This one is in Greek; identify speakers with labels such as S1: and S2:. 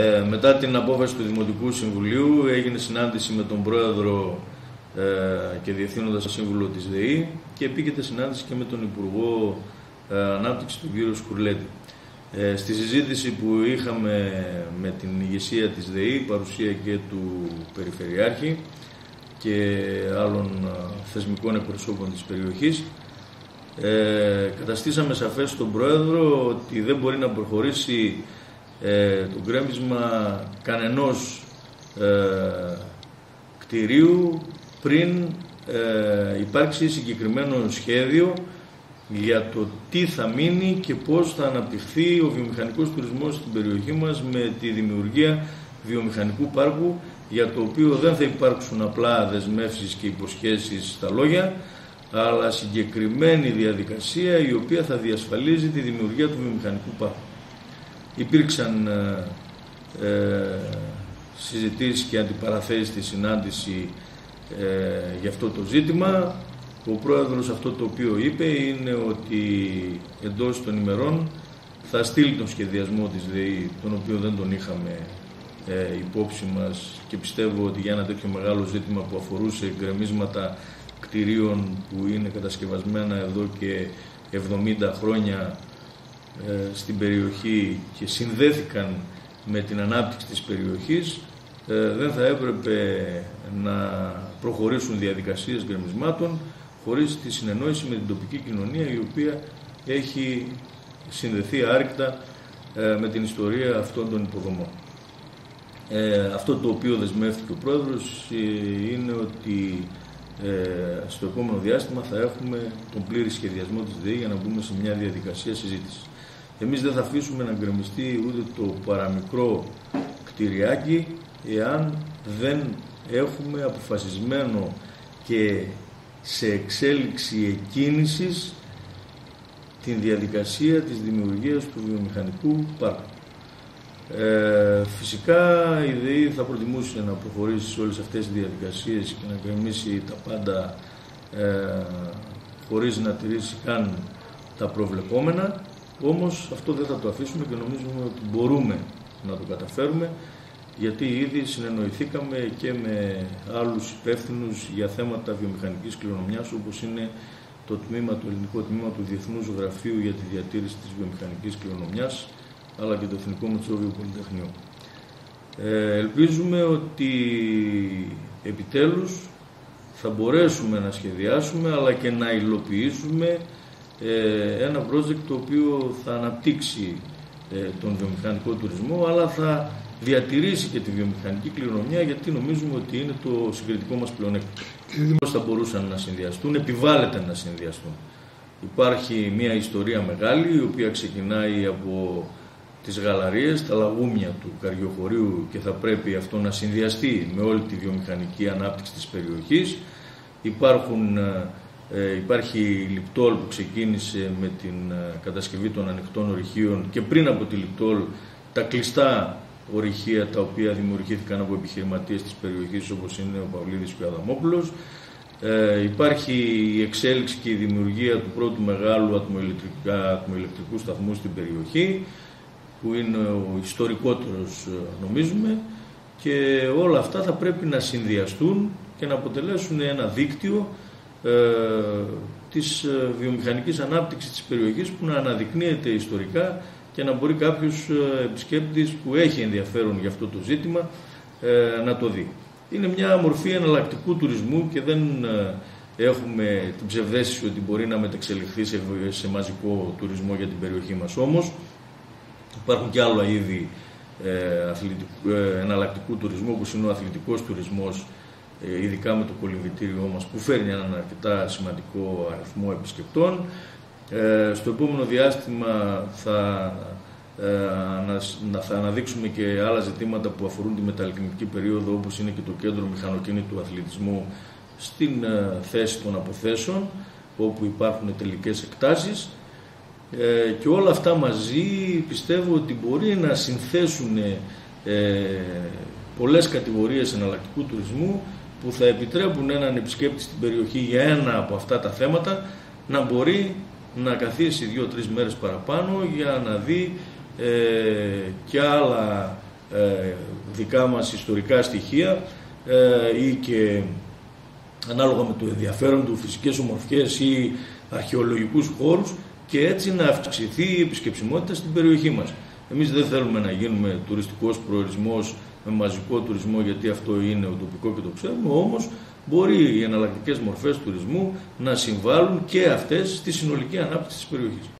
S1: Ε, μετά την απόφαση του Δημοτικού Συμβουλίου έγινε συνάντηση με τον Πρόεδρο ε, και Διευθύνοντας Σύμβουλο της ΔΕΗ και επίκειται συνάντηση και με τον Υπουργό ε, Ανάπτυξης, τον κύριο Σκουρλέτη. Ε, στη συζήτηση που είχαμε με την ηγεσία της ΔΕΗ, παρουσία και του Περιφερειάρχη και άλλων θεσμικών εκπροσώπων της περιοχής, ε, καταστήσαμε σαφές στον Πρόεδρο ότι δεν μπορεί να προχωρήσει ε, το γκρέμισμα κανενός ε, κτηρίου πριν ε, υπάρξει συγκεκριμένο σχέδιο για το τι θα μείνει και πώς θα αναπτυχθεί ο βιομηχανικός τουρισμός στην περιοχή μας με τη δημιουργία βιομηχανικού πάρκου για το οποίο δεν θα υπάρξουν απλά δεσμεύσεις και υποσχέσεις στα λόγια αλλά συγκεκριμένη διαδικασία η οποία θα διασφαλίζει τη δημιουργία του βιομηχανικού πάρκου. Υπήρξαν ε, ε συζητήσεις και αντιπαραθέσεις στη συνάντηση ε, για αυτό το ζήτημα. Ο πρόεδρος αυτό το οποίο είπε είναι ότι εντός των ημερών θα στείλει τον σχεδιασμό της ΔΕΗ, τον οποίο δεν τον είχαμε ε, υπόψη μας και πιστεύω ότι για ένα τέτοιο μεγάλο ζήτημα που αφορούσε γκρεμίσματα κτηρίων που είναι κατασκευασμένα εδώ και 70 χρόνια ε, στην περιοχή και συνδέθηκαν με την ανάπτυξη της περιοχής ε, δεν θα έπρεπε να προχωρήσουν διαδικασίες γκρεμισμάτων χωρίς τη συνεννόηση με την τοπική κοινωνία η οποία έχει συνδεθεί άρρηκτα ε, με την ιστορία αυτών των υποδομών. Ε, αυτό το οποίο δεσμεύτηκε ο Πρόεδρος ε, είναι ότι ε, στο επόμενο διάστημα θα έχουμε τον πλήρη σχεδιασμό της ΔΕΗ για να μπούμε σε μια διαδικασία συζήτησης. Εμείς δεν θα αφήσουμε να γκρεμιστεί ούτε το παραμικρό κτηριάκι εάν δεν έχουμε αποφασισμένο και σε εξέλιξη εκκίνησης την διαδικασία της δημιουργίας του βιομηχανικού πάρκου. Ε, φυσικά η ΔΕΗ θα προτιμούσε να προχωρήσει σε όλες αυτές τις διαδικασίες και να γκρεμίσει τα πάντα ε, χωρίς να τηρήσει καν τα προβλεπόμενα, όμως αυτό δεν θα το αφήσουμε και νομίζουμε ότι μπορούμε να το καταφέρουμε γιατί ήδη συνεννοηθήκαμε και με άλλους υπεύθυνους για θέματα βιομηχανικής κληρονομιάς όπως είναι το, τμήμα, το ελληνικό τμήμα του Διεθνούς Γραφείου για τη Διατήρηση της Βιομηχανικής Κληρονομιάς αλλά και το Εθνικό Μετσόβιο Πολυτεχνείο. Ε, ελπίζουμε ότι επιτέλους θα μπορέσουμε να σχεδιάσουμε αλλά και να υλοποιήσουμε ε, ένα project το οποίο θα αναπτύξει ε, τον βιομηχανικό τουρισμό αλλά θα διατηρήσει και τη βιομηχανική κληρονομιά γιατί νομίζουμε ότι είναι το συγκριτικό μας πλεονέκτημα. Πώς θα μπορούσαν να συνδυαστούν, επιβάλλεται να συνδυαστούν. Υπάρχει μια ιστορία μεγάλη η οποία ξεκινάει από τις γαλαρίες, τα λαγούμια του καριοχωρίου και θα πρέπει αυτό να συνδυαστεί με όλη τη βιομηχανική ανάπτυξη της περιοχής. Υπάρχουν, ε, υπάρχει η Λιπτόλ που ξεκίνησε με την ε, κατασκευή των ανοιχτών ορυχείων και πριν από τη Λιπτόλ τα κλειστά ορυχεία τα οποία δημιουργήθηκαν από επιχειρηματίες της περιοχής όπως είναι ο Παυλίδης και ο Αδαμόπουλος. Ε, υπάρχει η εξέλιξη και η δημιουργία του πρώτου μεγάλου ατμοηλεκτρικού σταθμού στην περιοχή που είναι ο ιστορικότερος ε, νομίζουμε και όλα αυτά θα πρέπει να συνδυαστούν και να αποτελέσουν ένα δίκτυο ε, της ε, βιομηχανικής ανάπτυξης της περιοχής που να αναδεικνύεται ιστορικά και να μπορεί κάποιος ε, επισκέπτης που έχει ενδιαφέρον για αυτό το ζήτημα ε, να το δει. Είναι μια μορφή εναλλακτικού τουρισμού και δεν ε, έχουμε την ψευδέστηση ότι μπορεί να μετεξελιχθεί σε μαζικό τουρισμό για την περιοχή μας. Όμως υπάρχουν και άλλα είδη εναλλακτικού τουρισμού όπως είναι ο αθλητικός τουρισμός ειδικά με το κολυμβητήριό μας που φέρνει έναν αρκετά σημαντικό αριθμό επισκεπτών. Ε, στο επόμενο διάστημα θα, ε, θα αναδείξουμε και άλλα ζητήματα που αφορούν τη μεταλλεκτική περίοδο όπως είναι και το κέντρο μηχανοκίνητου αθλητισμού στην ε, θέση των αποθέσεων όπου υπάρχουν τελικές εκτάσεις ε, και όλα αυτά μαζί πιστεύω ότι μπορεί να συνθέσουν ε, πολλές κατηγορίες εναλλακτικού τουρισμού που θα επιτρέπουν έναν επισκέπτη στην περιοχή για ένα από αυτά τα θέματα να μπορεί να καθίσει δύο-τρεις μέρες παραπάνω για να δει ε, και άλλα ε, δικά μας ιστορικά στοιχεία ε, ή και ανάλογα με το ενδιαφέρον του φυσικές ομορφιές ή αρχαιολογικούς χώρους και έτσι να αυξηθεί η επισκεψιμότητα στην περιοχή μας. Εμείς δεν θέλουμε να γίνουμε τουριστικός προορισμός με μαζικό τουρισμό γιατί αυτό είναι ουτοπικό και το ξέρουμε, όμως μπορεί οι εναλλακτικές μορφές τουρισμού να συμβάλλουν και αυτές στη συνολική ανάπτυξη της περιοχής.